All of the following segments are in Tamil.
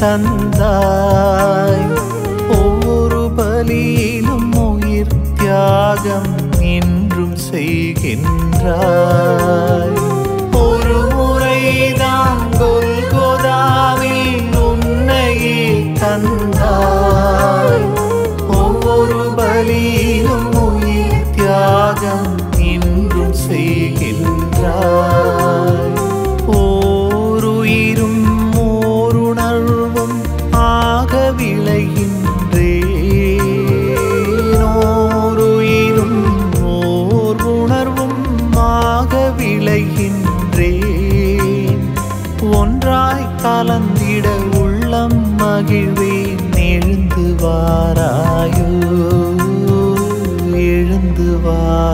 தந்தாய். ஒவ்வொரு பலியிலும் உயிர் தியாகம் என்றும் செய்கின்றாய்.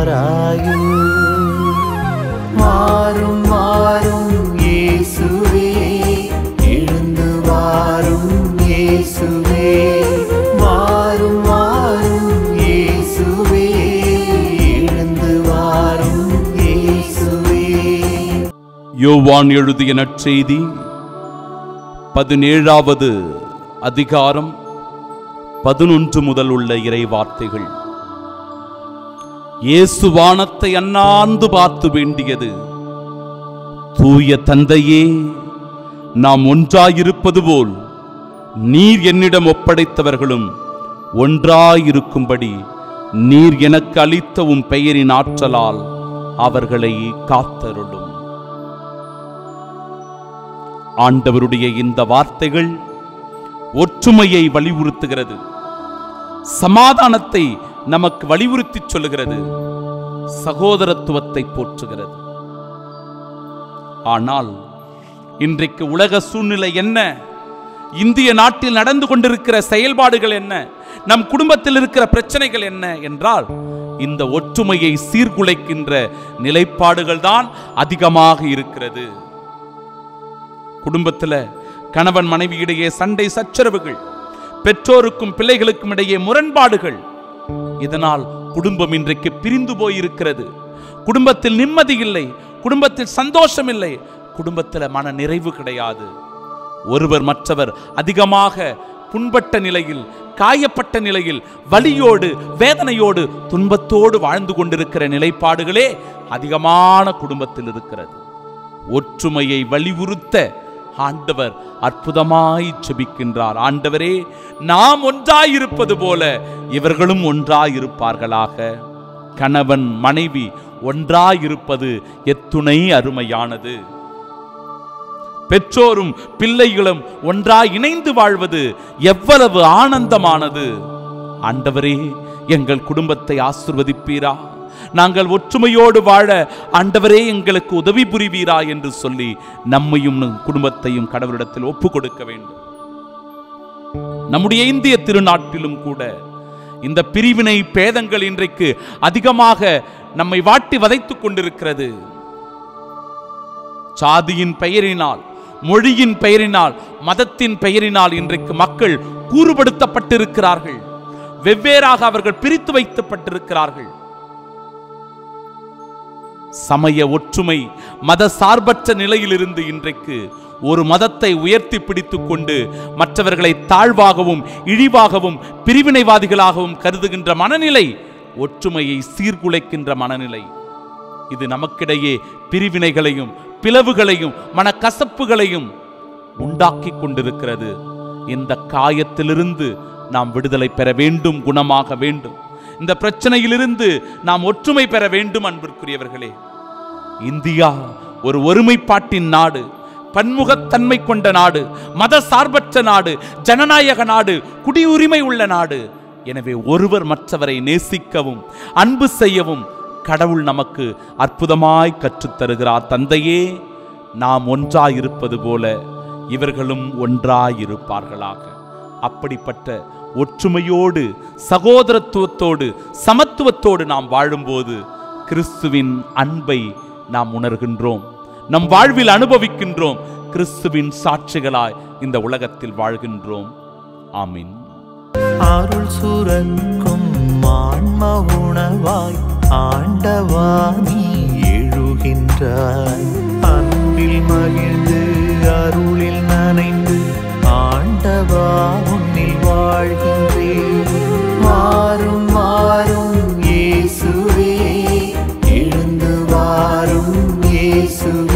மாறாயும் மாறும் மாறும் இயேசுவே. எழுந்து வாரும் இயேசுவே. மாறும் மாறும் இயேசுவே. எழுந்து வாரும் இயேசுவே. யோவான் எழுதிய நற்செய்தி பதினேழாவது அதிகாரம் பதினொன்று முதல் உள்ள இறை வார்த்தைகள் இயேசு வானத்தை அண்ணாந்து பார்த்து வேண்டியது. தூய தந்தையே நாம் ஒன்றாயிருப்பது போல் நீர் என்னிடம் ஒப்படைத்தவர்களும் ஒன்றாயிருக்கும்படி நீர் எனக்கு அளித்த உம் பெயரின் ஆற்றலால் அவர்களை காத்தருளும். ஆண்டவருடைய இந்த வார்த்தைகள் ஒற்றுமையை வலியுறுத்துகிறது. சமாதானத்தை நமக்கு வலியுறுத்தி சொல்லுகிறது. சகோதரத்துவத்தை போற்றுகிறது. ஆனால் இன்றைக்கு உலக சூழ்நிலை என்ன? இந்திய நாட்டில் நடந்து கொண்டிருக்கிற செயல்பாடுகள் என்ன? நம் குடும்பத்தில் இருக்கிற பிரச்சனைகள் என்ன என்றால் இந்த ஒற்றுமையை சீர்குலைக்கின்ற நிலைப்பாடுகள் தான் அதிகமாக இருக்கிறது. குடும்பத்தில் கணவன் மனைவியிடையே சண்டை சச்சரவுகள் பெற்றோருக்கும் பிள்ளைகளுக்கும் இடையே முரண்பாடுகள் இதனால் குடும்பம் இன்றைக்கு பிரிந்து போயிருக்கிறது. குடும்பத்தில் நிம்மதி இல்லை குடும்பத்தில் சந்தோஷம் இல்லை குடும்பத்தில் மன நிறைவு கிடையாது. ஒருவர் மற்றவர் அதிகமாக புண்பட்ட நிலையில் காயப்பட்ட நிலையில் வலியோடு வேதனையோடு துன்பத்தோடு வாழ்ந்து கொண்டிருக்கிற நிலைப்பாடுகளே அதிகமான குடும்பத்தில் இருக்கிறது. ஒற்றுமையை வலியுறுத்த ஆண்டவர் அற்புதமாய் செபிக்கின்றார் ஆண்டவரே நாம் ஒன்றாயிருப்பது போல இவர்களும் ஒன்றாயிருப்பார்களாக. கணவன் மனைவி ஒன்றாயிருப்பது எத்துணை அருமையானது. பெற்றோரும் பிள்ளைகளும் ஒன்றாய் இணைந்து வாழ்வது எவ்வளவு ஆனந்தமானது. ஆண்டவரே எங்கள் குடும்பத்தை ஆசிர்வதிப்பீரா? நாங்கள் ஒற்றுமையோடு வாழ ஆண்டவரே எங்களுக்கு உதவி புரிவீரா என்று சொல்லி நம்மையும் குடும்பத்தையும் கடவுளிடத்தில் ஒப்பு கொடுக்க வேண்டும். நம்முடைய இந்திய திருநாட்டிலும் கூட இந்த பிரிவினை பேதங்கள் இன்றைக்கு அதிகமாக நம்மை வாட்டி வதைத்துக் கொண்டிருக்கிறது. சாதியின் பெயரினால் மொழியின் பெயரினால் மதத்தின் பெயரினால் இன்றைக்கு மக்கள் கூறுபடுத்தப்பட்டிருக்கிறார்கள். வெவ்வேறாக அவர்கள் பிரித்து வைக்கப்பட்டிருக்கிறார்கள். சமய ஒற்றுமை மத சார்பற்ற நிலையிலிருந்து இன்றைக்கு ஒரு மதத்தை உயர்த்தி பிடித்து கொண்டு மற்றவர்களை தாழ்வாகவும் இழிவாகவும் பிரிவினைவாதிகளாகவும் கருதுகின்ற மனநிலை ஒற்றுமையை சீர்குலைக்கின்ற மனநிலை. இது நமக்கிடையே பிரிவினைகளையும் பிளவுகளையும் மனக்கசப்புகளையும் உண்டாக்கி கொண்டிருக்கிறது. இந்த காயத்திலிருந்து நாம் விடுதலை பெற வேண்டும் குணமாக வேண்டும். இந்த பிரச்சனையிலிருந்து நாம் ஒற்றுமை பெற வேண்டும் அன்பிற்குரியவர்களே. இந்தியா ஒரு ஒருமைப்பாட்டின் நாடு பன்முகத்தன்மை கொண்ட நாடு மத சார்பற்ற நாடு ஜனநாயக நாடு குடியுரிமை உள்ள நாடு. எனவே ஒருவர் மற்றவரை நேசிக்கவும் அன்பு செய்யவும் கடவுள் நமக்கு அற்புதமாய் கற்றுத் தருகிறார் தந்தையே நாம் ஒன்றாயிருப்பது போல இவர்களும் ஒன்றாயிருப்பார்களாக. அப்படிப்பட்ட ஒற்றுமையோடு சகோதரத்துவத்தோடு சமத்துவத்தோடு நாம் வாழும்போது கிறிஸ்துவின் அன்பை நாம் உணர்கின்றோம். நம் வாழ்வில் அனுபவிக்கின்றோம். கிறிஸ்துவின் சாட்சிகளாய் இந்த உலகத்தில் வாழ்கின்றோம். ஆமீன். அருள் சுரக்கும் ஆன்ம உணவாய் ஆண்டவா நீ எழுகின்றாய். soon